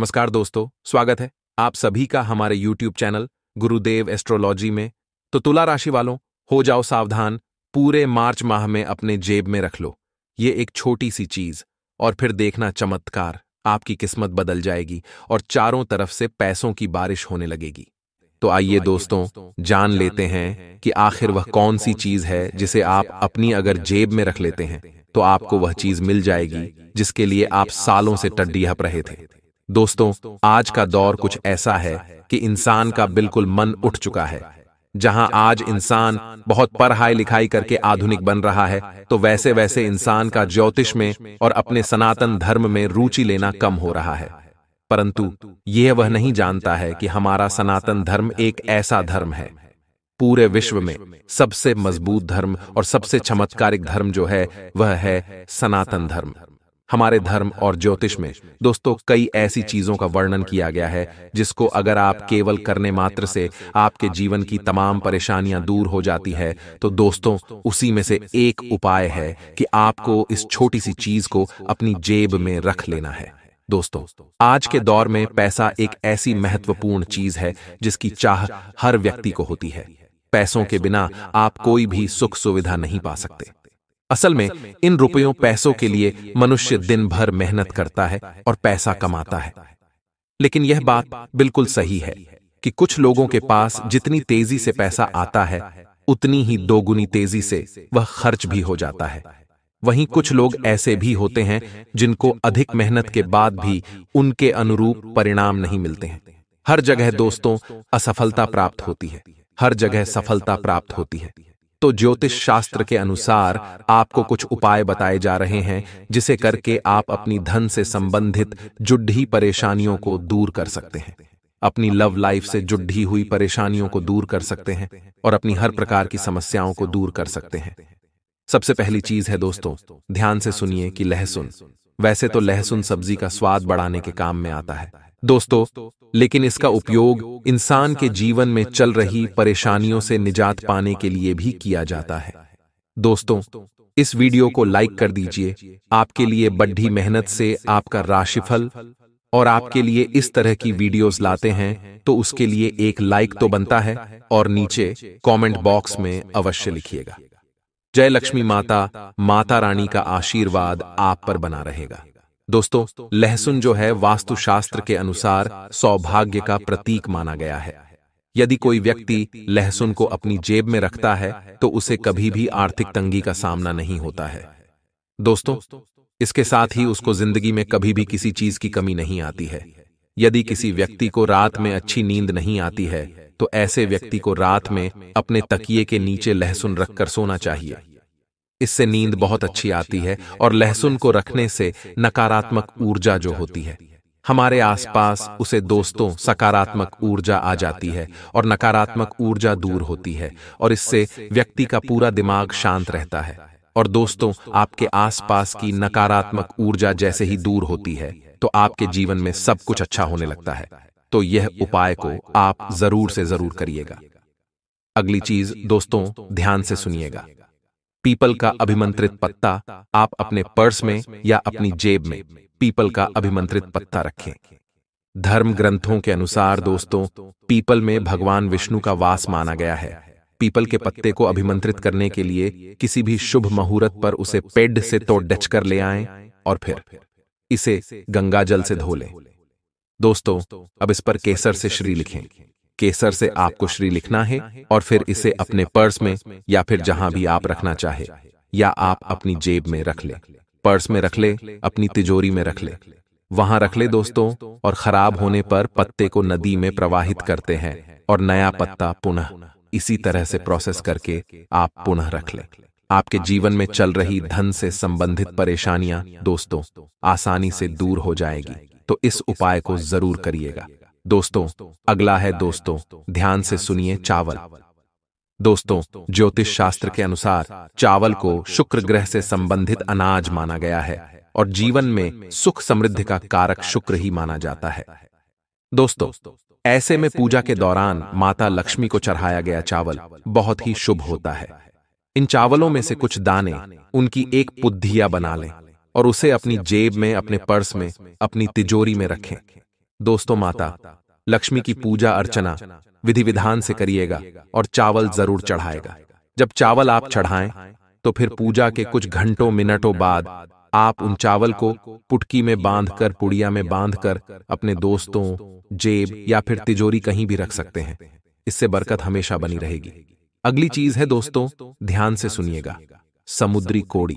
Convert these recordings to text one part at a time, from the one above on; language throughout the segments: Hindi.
नमस्कार दोस्तों स्वागत है आप सभी का हमारे YouTube चैनल गुरुदेव एस्ट्रोलॉजी में। तो तुला राशि वालों हो जाओ सावधान पूरे मार्च माह में अपने जेब में रख लो। ये एक छोटी सी चीज़ और फिर देखना चमत्कार आपकी किस्मत बदल जाएगी और चारों तरफ़ से पैसों की बारिश होने लगेगी। तो आइए दोस्तों जान लेते हैं कि आखिर वह कौन सी चीज़ है जिसे आप अपनी अगर जेब में रख लेते हैं तो आपको वह चीज़ मिल जाएगी जिसके लिए आप सालों से टड्डीहप रहे थे। दोस्तों, आज का दौर कुछ ऐसा है कि इंसान का बिल्कुल मन उठ चुका है। जहाँ आज इंसान बहुत पढ़ाई लिखाई करके आधुनिक बन रहा है तो वैसे वैसे इंसान का ज्योतिष में और अपने सनातन धर्म में रुचि लेना कम हो रहा है। परंतु यह वह नहीं जानता है कि हमारा सनातन धर्म एक ऐसा धर्म है। पूरे विश्व में सबसे मज़बूत धर्म और सबसे चमत्कारिक धर्म जो है, वह है सनातन धर्म। हमारे धर्म और ज्योतिष में, दोस्तों, कई ऐसी चीज़ों का वर्णन किया गया है, जिसको अगर आप केवल करने मात्र से आपके जीवन की तमाम परेशानियाँ दूर हो जाती है तो दोस्तों, उसी में से एक उपाय है कि आपको इस छोटी सी चीज़ को अपनी जेब में रख लेना है। दोस्तों, आज के दौर में पैसा एक ऐसी महत्वपूर्ण चीज़ है, जिसकी चाह हर व्यक्ति को होती है। पैसों के बिना आप कोई भी सुख सुविधा नहीं पा सकते। असल में इन रुपयों पैसों के लिए मनुष्य दिन भर मेहनत करता है और पैसा कमाता है। लेकिन यह बात बिल्कुल सही है कि कुछ लोगों के पास जितनी तेज़ी से पैसा आता है उतनी ही दोगुनी तेज़ी से वह खर्च भी हो जाता है। वहीं कुछ लोग ऐसे भी होते हैं जिनको अधिक मेहनत के बाद भी उनके अनुरूप परिणाम नहीं मिलते हैं। हर जगह दोस्तों असफलता प्राप्त होती है। हर जगह सफलता प्राप्त होती है। तो ज्योतिष शास्त्र के अनुसार आपको कुछ उपाय बताए जा रहे हैं, जिसे करके आप अपनी धन से संबंधित जुड्ढी परेशानियों को दूर कर सकते हैं। अपनी लव लाइफ से जुड्ढी हुई परेशानियों को दूर कर सकते हैं और अपनी हर प्रकार की समस्याओं को दूर कर सकते हैं। सबसे पहली चीज़ है दोस्तों, ध्यान से सुनिए कि लहसुन। वैसे तो लहसुन सब्ज़ी का स्वाद बढ़ाने के काम में आता है। दोस्तों, लेकिन इसका उपयोग इंसान के जीवन में चल रही परेशानियों से निजात पाने के लिए भी किया जाता है। दोस्तों, इस वीडियो को लाइक कर दीजिए। आपके लिए बड्ढी मेहनत से आपका राशिफल और आपके लिए इस तरह की वीडियोस लाते हैं तो उसके लिए एक लाइक तो बनता है और नीचे कमेंट बॉक्स में अवश्य लिखिएगा। जय लक्ष्मी माता माता रानी का आशीर्वाद आप पर बना रहेगा। दोस्तों, लहसुन जो है वास्तुशास्त्र के अनुसार सौभाग्य का प्रतीक माना गया है। यदि कोई व्यक्ति लहसुन को अपनी जेब में रखता है तो उसे कभी भी आर्थिक तंगी का सामना नहीं होता है। दोस्तों, इसके साथ ही उसको ज़िंदगी में कभी भी किसी चीज़ की कमी नहीं आती है। यदि किसी व्यक्ति को रात में अच्छी नींद नहीं आती है तो ऐसे व्यक्ति को रात में अपने तकिए के नीचे लहसुन रखकर सोना चाहिए। इससे नींद बहुत अच्छी आती है और लहसुन को रखने से नकारात्मक ऊर्जा जो होती है। हमारे आसपास उसे दोस्तों सकारात्मक ऊर्जा आ जाती है और नकारात्मक ऊर्जा दूर होती है और इससे व्यक्ति का पूरा दिमाग शांत रहता है और दोस्तों, आपके आसपास की नकारात्मक ऊर्जा जैसे ही दूर होती है तो आपके जीवन में सब कुछ अच्छा होने लगता है। तो यह उपाय को आप ज़रूर से ज़रूर करिएगा। अगली चीज़ दोस्तों, ध्यान से सुनिएगा। पीपल का अभिमंत्रित पत्ता आप अपने पर्स में या अपनी जेब में पीपल का अभिमंत्रित पत्ता रखें। धर्म ग्रंथों के अनुसार दोस्तों पीपल में भगवान विष्णु का वास माना गया है। पीपल के पत्ते को अभिमंत्रित करने के लिए किसी भी शुभ मुहूर्त पर उसे पेड से तो डच कर ले आए और फिर इसे गंगा जल से धो लें। दोस्तों अब इस पर केसर से श्री लिखें। केसर से आपको श्री लिखना है और फिर इसे अपने पर्स में या फिर जहाँ भी आप रखना चाहे। या आप अपनी जेब में रख ले। पर्स में रख ले अपनी तिजोरी में रख ले। वहाँ रख ले दोस्तों और खराब होने पर पत्ते को नदी में प्रवाहित करते हैं और नया पत्ता पुनः इसी तरह से प्रोसेस करके आप पुनः रख ले। आपके जीवन में चल रही धन से संबंधित परेशानियाँ दोस्तों आसानी से दूर हो जाएगी तो इस उपाय को ज़रूर करिएगा दोस्तों, अगला है दोस्तों, ध्यान से सुनिए चावल। दोस्तों ज्योतिष शास्त्र के अनुसार चावल को शुक्र ग्रह से संबंधित अनाज माना गया है और जीवन में सुख समृद्धि का कारक शुक्र ही माना जाता है। दोस्तों, ऐसे में पूजा के दौरान माता लक्ष्मी को चढ़ाया गया चावल बहुत ही शुभ होता है। इन चावलों में से कुछ दाने उनकी एक पुद्धिया बना लें और उसे अपनी जेब में, अपने पर्स में, अपनी तिजोरी में रखें। दोस्तों माता, लक्ष्मी की पूजा अर्चना विधि विधान से करिएगा और चावल ज़रूर चढ़ाएगा। जब चावल आप चढ़ाएँ तो फिर पूजा के कुछ घंटों, मिनटों बाद आप उन चावल को पुटकी में बांधकर, पुड़िया में बांधकर अपने दोस्तों, जेब या फिर तिजोरी कहीं भी रख सकते हैं। इससे बरकत हमेशा बनी रहेगी। अगली चीज़ है दोस्तों, ध्यान से सुनिएगा, समुद्री कोड़ी।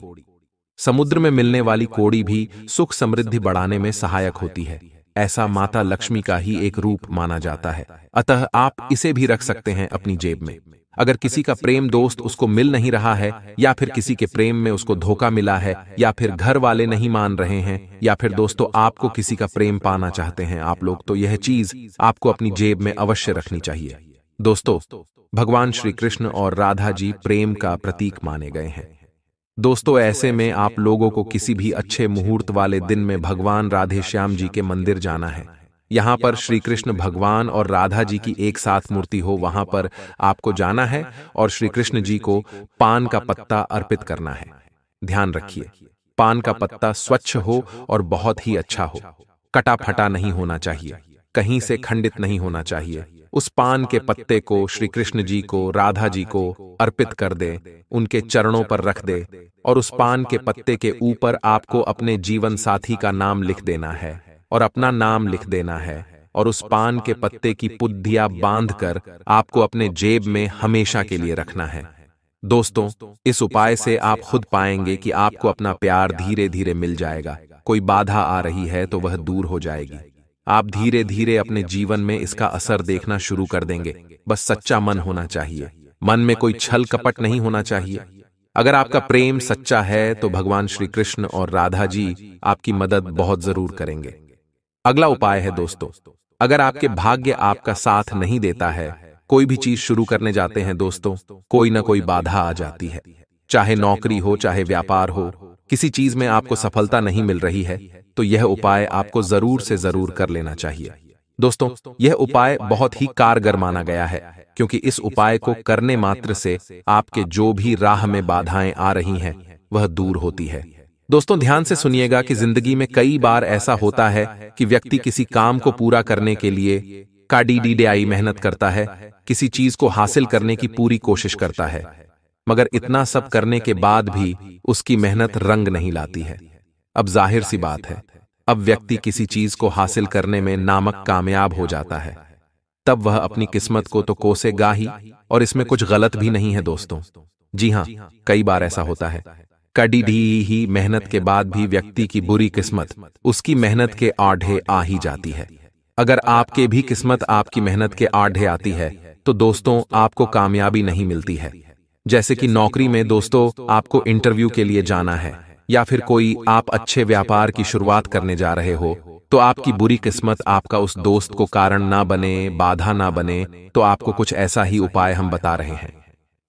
समुद्र में मिलने वाली कोड़ी भी सुख समृद्धि बढ़ाने में सहायक होती है। ऐसा माता लक्ष्मी का ही एक रूप माना जाता है। अतः आप इसे भी रख सकते हैं अपनी जेब में। अगर किसी का प्रेम दोस्त उसको मिल नहीं रहा है, या फिर किसी के प्रेम में उसको धोखा मिला है, या फिर घर वाले नहीं मान रहे हैं, या फिर दोस्तों आपको किसी का प्रेम पाना चाहते हैं, आप लोग तो यह चीज़ आपको अपनी जेब में अवश्य रखनी चाहिए। दोस्तों, भगवान श्री कृष्ण और राधा जी प्रेम का प्रतीक माने गए हैं। दोस्तों ऐसे में आप लोगों को किसी भी अच्छे मुहूर्त वाले दिन में भगवान राधे श्याम जी के मंदिर जाना है। यहाँ पर श्री कृष्ण भगवान और राधा जी की एक साथ मूर्ति हो वहाँ पर आपको जाना है और श्री कृष्ण जी को पान का पत्ता अर्पित करना है। ध्यान रखिए पान का पत्ता स्वच्छ हो और बहुत ही अच्छा हो। कटा फटा नहीं होना चाहिए। कहीं से खंडित नहीं होना चाहिए। उस पान के पत्ते को श्री कृष्ण जी को राधा जी को अर्पित कर दे उनके चरणों पर रख दे और उस पान के पत्ते के ऊपर आपको अपने जीवन साथी का नाम लिख देना है और अपना नाम लिख देना है और उस पान के पत्ते की पुद्धिया बाँध कर आपको अपने जेब में हमेशा के लिए रखना है। दोस्तों इस उपाय से आप खुद पाएँगे कि आपको अपना प्यार धीरे धीरे मिल जाएगा। कोई बाधा आ रही है तो वह दूर हो जाएगी आप धीरे धीरे अपने जीवन में इसका असर देखना शुरू कर देंगे। बस सच्चा मन होना चाहिए। मन में कोई छल कपट नहीं होना चाहिए। अगर आपका प्रेम सच्चा है तो भगवान श्री कृष्ण और राधा जी आपकी मदद बहुत ज़रूर करेंगे। अगला उपाय है दोस्तों अगर आपके भाग्य आपका साथ नहीं देता है कोई भी चीज़ शुरू करने जाते हैं दोस्तों कोई ना कोई बाधा आ जाती है। चाहे नौकरी हो चाहे व्यापार हो किसी चीज़ में आपको सफलता नहीं मिल रही है तो यह उपाय आपको ज़रूर से ज़रूर कर लेना चाहिए। दोस्तों यह उपाय बहुत ही कारगर माना गया है क्योंकि इस उपाय को करने मात्र से आपके जो भी राह में बाधाएँ आ रही हैं वह दूर होती है। दोस्तों ध्यान से सुनिएगा कि ज़िंदगी में कई बार ऐसा होता है कि व्यक्ति किसी काम को पूरा करने के लिए काडी मेहनत करता है किसी चीज़ को हासिल करने की पूरी कोशिश करता है। मगर इतना सब करने के बाद भी उसकी मेहनत रंग नहीं लाती है। अब ज़ाहिर सी बात है अब व्यक्ति किसी चीज़ को हासिल करने में नामक कामयाब हो जाता है। तब वह अपनी किस्मत को तो कोसेगा ही और इसमें कुछ गलत भी नहीं है दोस्तों। जी हाँ कई बार ऐसा होता है। कड़ी ढी ही मेहनत के बाद भी व्यक्ति की बुरी किस्मत उसकी मेहनत के आढ़े आ ही जाती है अगर आपके भी किस्मत आपकी मेहनत के आढ़े आती है तो दोस्तों आपको कामयाबी नहीं मिलती है जैसे कि नौकरी में दोस्तों आपको इंटरव्यू के लिए जाना है या फिर कोई आप अच्छे व्यापार की शुरुआत करने जा रहे हो तो आपकी बुरी किस्मत आपका उस दोस्त को कारण ना बने बाधा ना बने तो आपको कुछ ऐसा ही उपाय हम बता रहे हैं।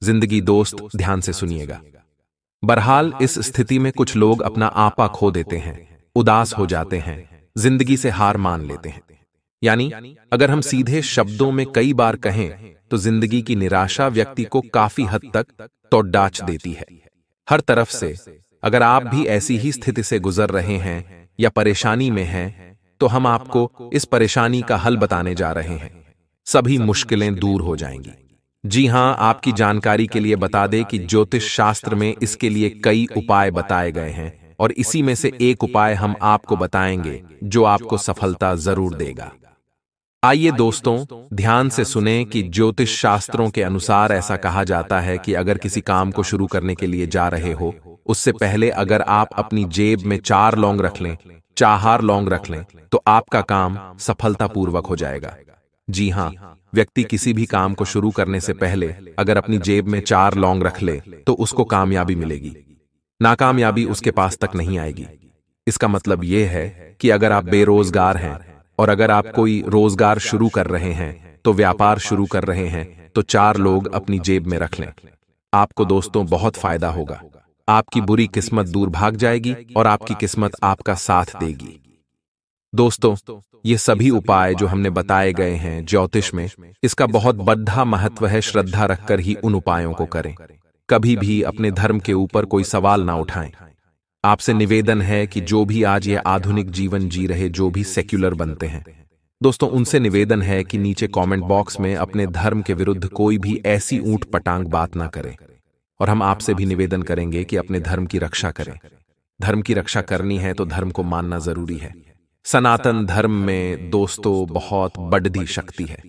ज़िंदगी दोस्त ध्यान से सुनिएगा। बहरहाल इस स्थिति में कुछ लोग अपना आपा खो देते हैं उदास हो जाते हैं ज़िंदगी से हार मान लेते हैं। यानी, अगर हम सीधे शब्दों में कई बार कहें तो ज़िंदगी की निराशा व्यक्ति को काफ़ी हद तक तो डाच देती है। हर तरफ़ से, अगर आप भी ऐसी ही स्थिति से गुजर रहे हैं, या परेशानी में हैं तो हम आपको इस परेशानी का हल बताने जा रहे हैं। सभी मुश्किलें दूर हो जाएँगी। जी हाँ, आपकी जानकारी के लिए बता दें कि ज्योतिष शास्त्र में इसके लिए कई उपाय बताए गए हैं, और इसी में से एक उपाय हम आपको बताएँगे, जो आपको सफलता ज़रूर देगा। आइए दोस्तों, ध्यान से सुने कि ज्योतिष शास्त्रों के अनुसार ऐसा कहा जाता है कि अगर किसी काम को शुरू करने के लिए जा रहे हो, उससे पहले अगर आप अपनी जेब में चार लौंग रख लें, चार लौंग रख लें तो आपका काम सफलतापूर्वक हो जाएगा। जी हाँ व्यक्ति किसी भी काम को शुरू करने से पहले अगर अपनी जेब में चार लौंग रख ले तो उसको कामयाबी मिलेगी। नाकामयाबी उसके पास तक नहीं आएगी। इसका मतलब यह है कि अगर आप बेरोजगार हैं और अगर आप कोई रोज़गार शुरू कर रहे हैं तो व्यापार शुरू कर रहे हैं तो चार लोग अपनी जेब में रख लें। आपको दोस्तों, बहुत फ़ायदा होगा। आपकी बुरी किस्मत दूर भाग जाएगी और आपकी किस्मत आपका साथ देगी। दोस्तों, ये सभी उपाय जो हमने बताए गए हैं ज्योतिष में, इसका बहुत बद्धा महत्व है श्रद्धा रखकर ही उन उपायों को करें। कभी भी अपने धर्म के ऊपर कोई सवाल ना उठाएँ। आपसे निवेदन है कि जो भी आज ये आधुनिक जीवन जी रहे, जो भी सेक्युलर बनते हैं। दोस्तों, उनसे निवेदन है कि नीचे कमेंट बॉक्स में अपने धर्म के विरुद्ध कोई भी ऐसी ऊँट पटांग बात ना करें। और हम आपसे भी निवेदन करेंगे कि अपने धर्म की रक्षा करें। धर्म की रक्षा करनी है तो धर्म को मानना ज़रूरी है। सनातन धर्म में दोस्तों, बहुत बड़ी शक्ति है।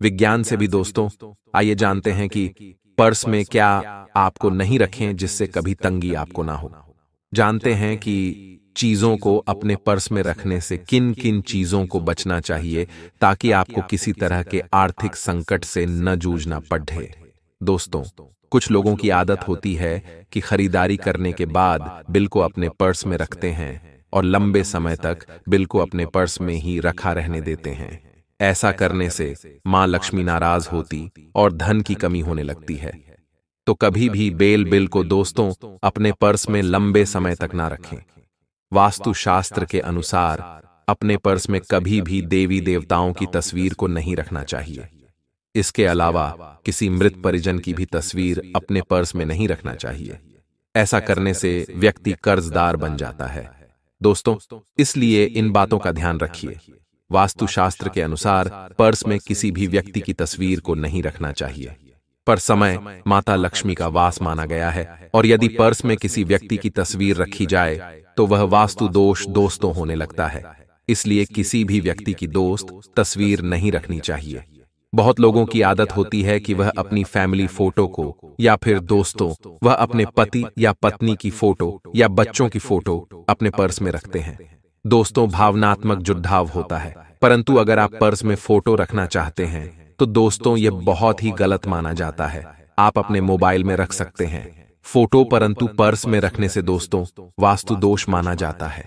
विज्ञान से भी दोस्तों, आइए जानते हैं कि पर्स में क्या आपको नहीं रखें जिससे कभी तंगी आपको ना हो। जानते हैं कि चीज़ों को अपने पर्स में रखने से किन किन चीज़ों को बचना चाहिए ताकि आपको किसी तरह के आर्थिक संकट से न जूझना पड़े दोस्तों, कुछ लोगों की आदत होती है कि खरीदारी करने के बाद बिल को अपने पर्स में रखते हैं और लंबे समय तक बिल को अपने पर्स में ही रखा रहने देते हैं। ऐसा करने से माँ लक्ष्मी नाराज़ होती और धन की कमी होने लगती है। तो कभी भी बेल बिल को दोस्तों अपने पर्स में लंबे समय तक ना रखें। वास्तुशास्त्र के अनुसार, अपने पर्स में कभी भी देवी देवताओं की तस्वीर को नहीं रखना चाहिए। इसके अलावा, किसी मृत परिजन की भी तस्वीर अपने पर्स में नहीं रखना चाहिए। ऐसा करने से व्यक्ति कर्जदार बन जाता है। दोस्तों, इसलिए इन बातों का ध्यान रखिए। वास्तुशास्त्र के अनुसार, पर्स में किसी भी व्यक्ति की तस्वीर को नहीं रखना चाहिए। पर समय माता लक्ष्मी का वास माना गया है और यदि पर्स में किसी व्यक्ति की तस्वीर रखी जाए तो वह वास्तु दोष दोस्तों होने लगता है। इसलिए किसी भी व्यक्ति की दोस्त तस्वीर नहीं रखनी चाहिए। बहुत लोगों की आदत होती है कि वह अपनी फैमिली फ़ोटो को या फिर दोस्तों वह अपने पति या पत्नी की फ़ोटो या बच्चों की फ़ोटो अपने पर्स में रखते हैं। दोस्तों भावनात्मक जुद्धाव होता है परंतु अगर आप पर्स में फ़ोटो रखना चाहते हैं तो दोस्तों ये बहुत ही गलत माना जाता है। आप अपने मोबाइल में रख सकते हैं। फ़ोटो परंतु पर्स में रखने से दोस्तों, वास्तु दोष माना जाता है।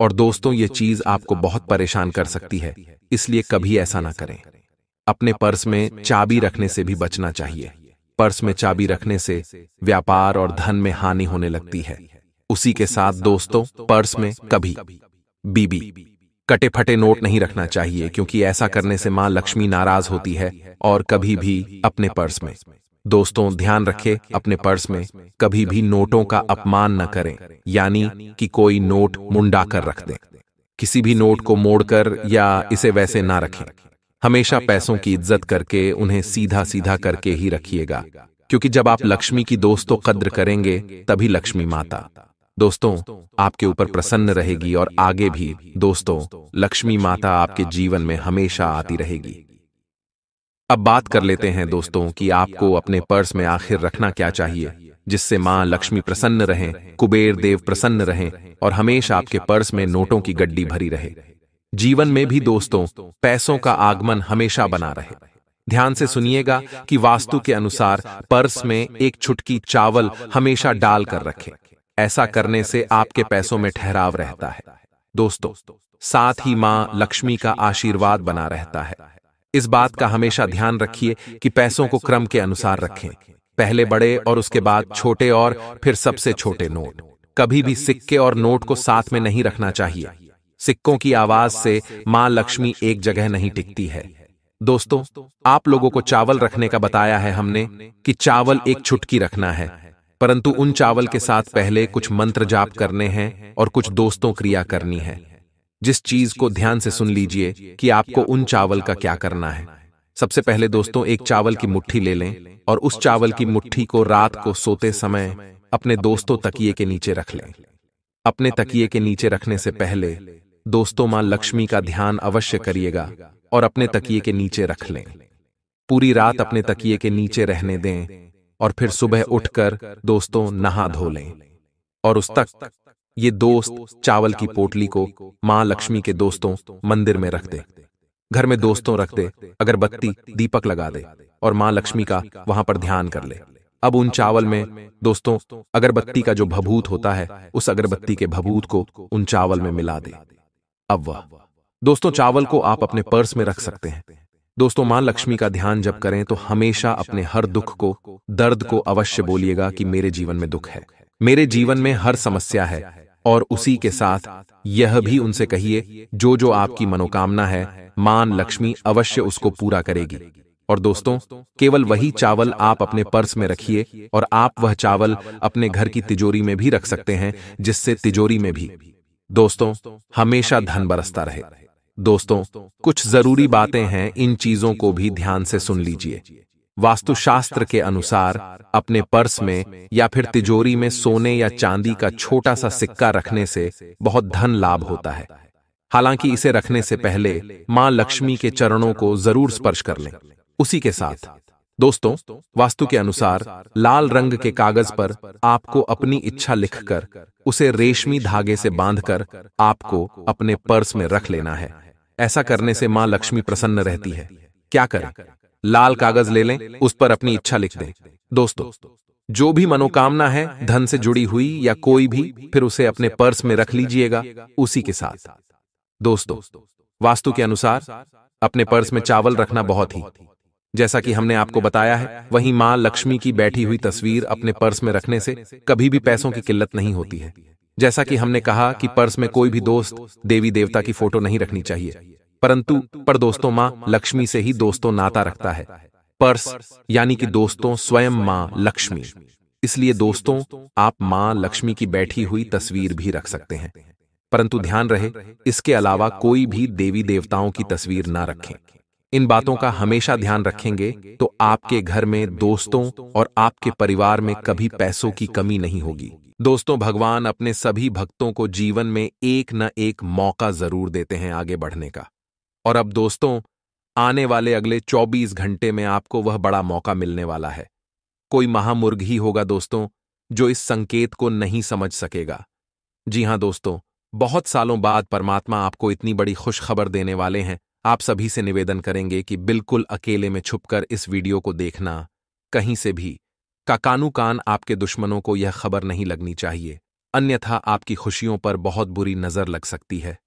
और दोस्तों ये चीज़ आपको बहुत परेशान कर सकती है, इसलिए कभी ऐसा ना करें। अपने पर्स में चाबी रखने से भी बचना चाहिए। पर्स में चाबी रखने से व्यापार और धन में हानि होने लगती है। उसी के साथ दोस्तों, पर्स में कभी, बीबी। कटे फटे नोट नहीं रखना चाहिए, क्योंकि ऐसा करने से माँ लक्ष्मी नाराज़ होती है और कभी भी अपने पर्स में। दोस्तों, ध्यान रखें, अपने पर्स में कभी भी नोटों का अपमान न करें, यानी कि कोई नोट मुंडा कर रख दें। किसी भी नोट को मोड़कर या इसे वैसे ना रखें। हमेशा पैसों की इज़्ज़त करके उन्हें सीधा सीधा करके ही रखिएगा, क्योंकि जब आप लक्ष्मी की दोस्तों कद्र करेंगे, तभी लक्ष्मी माता दोस्तों, आपके ऊपर प्रसन्न रहेगी और आगे भी, दोस्तों, लक्ष्मी माता आपके जीवन में हमेशा आती रहेगी। अब बात कर लेते हैं दोस्तों कि आपको अपने पर्स में आखिर रखना क्या चाहिए, जिससे माँ लक्ष्मी प्रसन्न रहें, कुबेर देव प्रसन्न रहें और हमेशा आपके पर्स में नोटों की गड्डी भरी रहे। जीवन में भी दोस्तों, पैसों का आगमन हमेशा बना रहे। ध्यान से सुनिएगा कि वास्तु के अनुसार पर्स में एक छुटकी चावल हमेशा डाल कर रखें। ऐसा करने से आपके पैसों में ठहराव रहता है। दोस्तों साथ ही माँ लक्ष्मी का आशीर्वाद बना रहता है। इस बात का हमेशा ध्यान रखिए कि पैसों को क्रम के अनुसार रखें। पहले बड़े और उसके बाद छोटे और फिर सबसे छोटे नोट। कभी भी सिक्के और नोट को साथ में नहीं रखना चाहिए। सिक्कों की आवाज़ से माँ लक्ष्मी एक जगह नहीं टिकती है। दोस्तों आप लोगों को चावल रखने का बताया है हमने कि चावल एक छुटकी रखना है परंतु उन चावल के साथ पहले कुछ मंत्र जाप करने हैं और कुछ दोस्तों क्रिया करनी है। जिस चीज़ को ध्यान से सुन लीजिए कि आपको उन चावल का क्या करना है। सबसे पहले दोस्तों एक चावल की मुट्ठी ले लें और उस चावल की मुट्ठी को रात को सोते समय अपने दोस्तों तकिए के नीचे रख लें। अपने तकिए के नीचे रखने से पहले दोस्तों माँ लक्ष्मी का ध्यान अवश्य करिएगा और अपने तकिए के नीचे रख लें पूरी रात अपने तकिए के नीचे रहने दें और फिर सुबह उठकर दोस्तों नहा धो लें। और उस तक ये दोस्त चावल की पोटली को माँ लक्ष्मी के दोस्तों मंदिर में रख दे। घर में दोस्तों रख दे अगरबत्ती दीपक लगा दे और माँ लक्ष्मी का वहाँ पर ध्यान कर ले। अब उन चावल में दोस्तों अगरबत्ती का जो भभूत होता है उस अगरबत्ती के भभूत को उन चावल में मिला दे। अब वह दोस्तों चावल को आप अपने पर्स में रख सकते हैं। दोस्तों, माँ लक्ष्मी का ध्यान जब करें तो हमेशा अपने हर दुख को, दर्द को अवश्य बोलिएगा कि मेरे जीवन में दुख है। मेरे जीवन में हर समस्या है और उसी के साथ यह भी उनसे कहिए जो जो आपकी मनोकामना है, मान लक्ष्मी अवश्य उसको पूरा करेगी। और दोस्तों, केवल वही चावल आप अपने पर्स में रखिए और आप वह चावल अपने घर की तिजोरी में भी रख सकते हैं, जिससे तिजोरी में भी। दोस्तों, हमेशा धन बरसता रहे। दोस्तों, कुछ ज़रूरी बातें हैं, इन चीज़ों को भी ध्यान से सुन लीजिए। वास्तुशास्त्र के अनुसार, अपने पर्स में या फिर तिजोरी में सोने या चांदी का छोटा सा सिक्का रखने से बहुत धन लाभ होता है। हालाँकि इसे रखने से पहले माँ लक्ष्मी के चरणों को ज़रूर स्पर्श कर लें। उसी के साथ, दोस्तों, वास्तु के अनुसार, लाल रंग के कागज़ पर आपको अपनी इच्छा लिखकर, उसे रेशमी धागे से बांधकर आपको अपने पर्स में रख लेना है। ऐसा करने से माँ लक्ष्मी प्रसन्न रहती है। क्या करें? लाल कागज़ ले लें उस पर अपनी इच्छा लिख दें। दोस्तों जो भी मनोकामना है धन से जुड़ी हुई या कोई भी फिर उसे अपने पर्स में रख लीजिएगा उसी के साथ। दोस्तों वास्तु के अनुसार अपने पर्स में चावल रखना बहुत ही। जैसा कि हमने आपको बताया है वहीं माँ लक्ष्मी की बैठी हुई तस्वीर अपने पर्स में रखने से कभी भी पैसों की किल्लत नहीं होती है। जैसा कि हमने कहा कि पर्स में कोई भी दोस्त देवी देवता की फ़ोटो नहीं रखनी चाहिए, परंतु पर दोस्तों माँ लक्ष्मी से ही दोस्तों नाता रखता है। पर्स यानी कि दोस्तों स्वयं माँ लक्ष्मी। इसलिए दोस्तों, आप माँ लक्ष्मी की बैठी हुई तस्वीर भी रख सकते हैं। परंतु ध्यान रहे, इसके अलावा कोई भी देवी देवताओं की तस्वीर ना रखें। इन बातों का हमेशा ध्यान रखेंगे तो आपके घर में दोस्तों और आपके परिवार में कभी पैसों की कमी नहीं होगी। दोस्तों, भगवान अपने सभी भक्तों को जीवन में एक न एक मौका ज़रूर देते हैं आगे बढ़ने का। और अब दोस्तों, आने वाले अगले 24 घंटे में आपको वह बड़ा मौका मिलने वाला है। कोई महामुर्ग ही होगा दोस्तों, जो इस संकेत को नहीं समझ सकेगा। जी हाँ दोस्तों, बहुत सालों बाद परमात्मा आपको इतनी बड़ी खुशखबर देने वाले हैं। आप सभी से निवेदन करेंगे कि बिल्कुल अकेले में छुपकर इस वीडियो को देखना, कहीं से भी। का कानू आपके दुश्मनों को यह खबर नहीं लगनी चाहिए। अन्यथा आपकी खुशियों पर बहुत बुरी नज़र लग सकती है।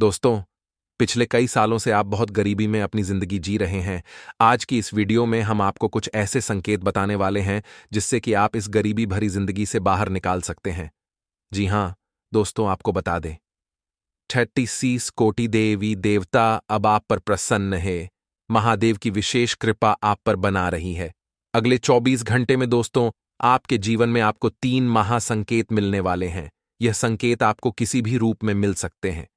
दोस्तों, पिछले कई सालों से आप बहुत गरीबी में अपनी ज़िंदगी जी रहे हैं। आज की इस वीडियो में हम आपको कुछ ऐसे संकेत बताने वाले हैं, जिससे कि आप इस गरीबी भरी ज़िंदगी से बाहर निकाल सकते हैं। जी हाँ, दोस्तों, आपको बता दें। छत्तीसीस कोटि देवी देवता अब आप पर प्रसन्न है। महादेव की विशेष कृपा आप पर बना रही है। अगले 24 घंटे में दोस्तों, आपके जीवन में आपको तीन महासंकेत मिलने वाले हैं। यह संकेत आपको किसी भी रूप में मिल सकते हैं।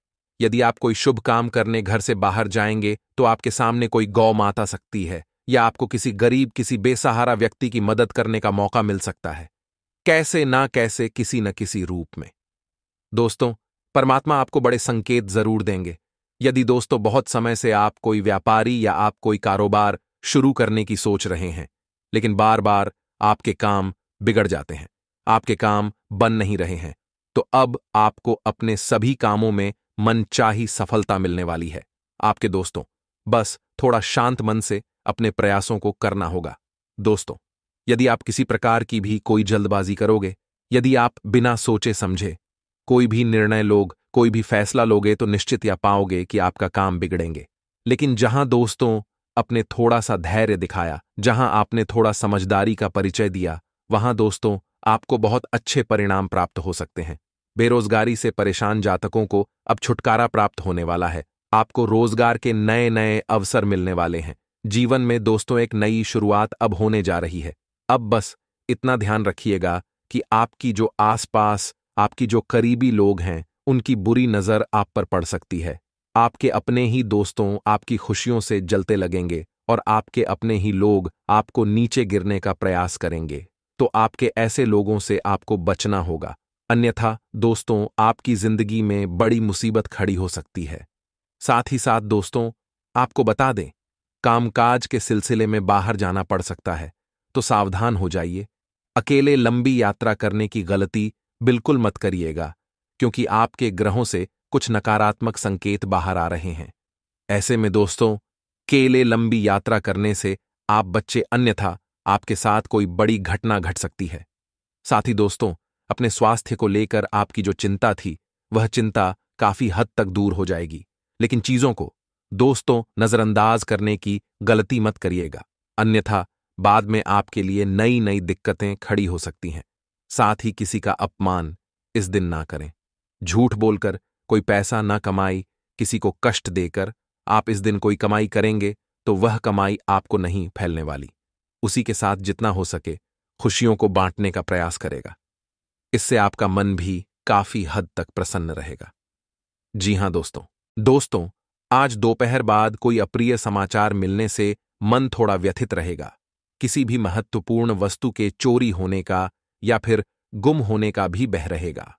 यदि आप कोई शुभ काम करने घर से बाहर जाएँगे तो आपके सामने कोई गौ माता सकती है, या आपको किसी गरीब, किसी बेसहारा व्यक्ति की मदद करने का मौका मिल सकता है। कैसे ना कैसे किसी न किसी रूप में। दोस्तों, परमात्मा आपको बड़े संकेत ज़रूर देंगे। यदि दोस्तों, बहुत समय से आप कोई व्यापारी या आप कोई कारोबार शुरू करने की सोच रहे हैं लेकिन बार बार आपके काम बिगड़ जाते हैं, आपके काम बन नहीं रहे हैं। तो अब आपको अपने सभी कामों में मनचाही सफलता मिलने वाली है। आपके दोस्तों, बस थोड़ा शांत मन से अपने प्रयासों को करना होगा। दोस्तों, यदि आप किसी प्रकार की भी कोई जल्दबाजी करोगे, यदि आप बिना सोचे समझे कोई भी निर्णय लोग, कोई भी फैसला लोगे तो निश्चित या पाओगे कि आपका काम बिगड़ेंगे। लेकिन जहाँ दोस्तों अपने थोड़ा सा धैर्य दिखाया, जहाँ आपने थोड़ा समझदारी का परिचय दिया। वहाँ दोस्तों, आपको बहुत अच्छे परिणाम प्राप्त हो सकते हैं। बेरोजगारी से परेशान जातकों को अब छुटकारा प्राप्त होने वाला है। आपको रोज़गार के नए नए अवसर मिलने वाले हैं। जीवन में दोस्तों, एक नई शुरुआत अब होने जा रही है। अब बस इतना ध्यान रखिएगा कि आपकी जो आसपास, आपकी जो करीबी लोग हैं, उनकी बुरी नज़र आप पर पड़ सकती है। आपके अपने ही दोस्तों आपकी खुशियों से जलते लगेंगे और आपके अपने ही लोग आपको नीचे गिरने का प्रयास करेंगे। तो आपके ऐसे लोगों से आपको बचना होगा। अन्यथा दोस्तों, आपकी ज़िंदगी में बड़ी मुसीबत खड़ी हो सकती है। साथ ही साथ दोस्तों, आपको बता दें, कामकाज के सिलसिले में बाहर जाना पड़ सकता है। तो सावधान हो जाइए। अकेले लंबी यात्रा करने की गलती बिल्कुल मत करिएगा, क्योंकि आपके ग्रहों से कुछ नकारात्मक संकेत बाहर आ रहे हैं। ऐसे में दोस्तों, केले लंबी यात्रा करने से आप बच्चे अन्यथा आपके साथ कोई बड़ी घटना घट सकती है। साथ ही दोस्तों, अपने स्वास्थ्य को लेकर आपकी जो चिंता थी, वह चिंता काफ़ी हद तक दूर हो जाएगी। लेकिन चीज़ों को दोस्तों नजरअंदाज करने की गलती मत करिएगा। अन्यथा बाद में आपके लिए नई नई दिक्कतें खड़ी हो सकती हैं। साथ ही किसी का अपमान इस दिन ना करें। झूठ बोलकर कोई पैसा ना कमाई, किसी को कष्ट देकर आप इस दिन कोई कमाई करेंगे तो वह कमाई आपको नहीं फैलने वाली। उसी के साथ जितना हो सके, खुशियों को बांटने का प्रयास करेगा। इससे आपका मन भी काफ़ी हद तक प्रसन्न रहेगा। जी हाँ दोस्तों। दोस्तों, आज दोपहर बाद कोई अप्रिय समाचार मिलने से मन थोड़ा व्यथित रहेगा। किसी भी महत्वपूर्ण वस्तु के चोरी होने का या फिर गुम होने का भी बह रहेगा।